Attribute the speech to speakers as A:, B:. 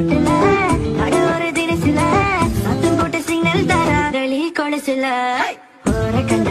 A: ரோட்டுல நடு ஒரு தினசில சத்தம் போட்டு சிக்னல் தரா வெளி கொலுசுல ஒரு கண்ட